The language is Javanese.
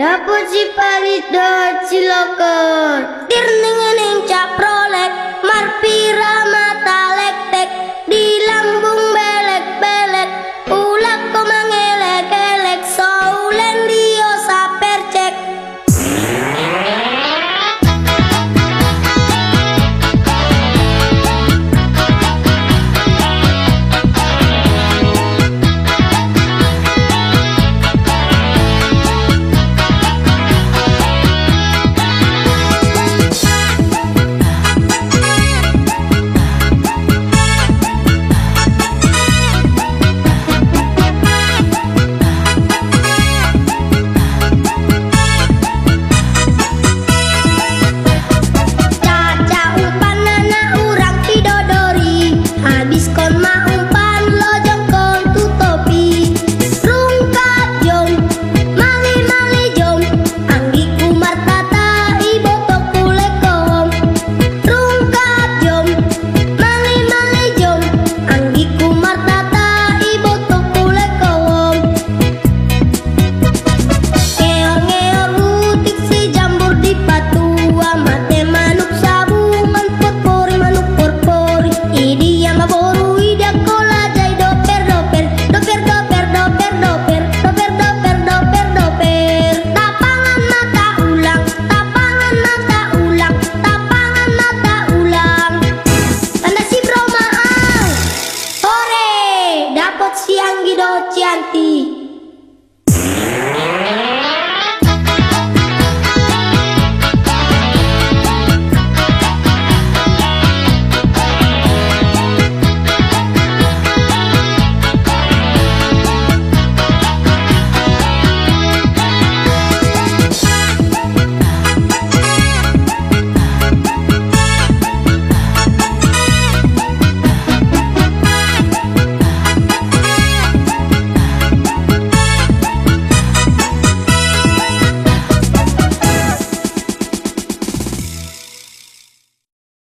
dapat si palit dah cilokan, tirningin capro lek marpi.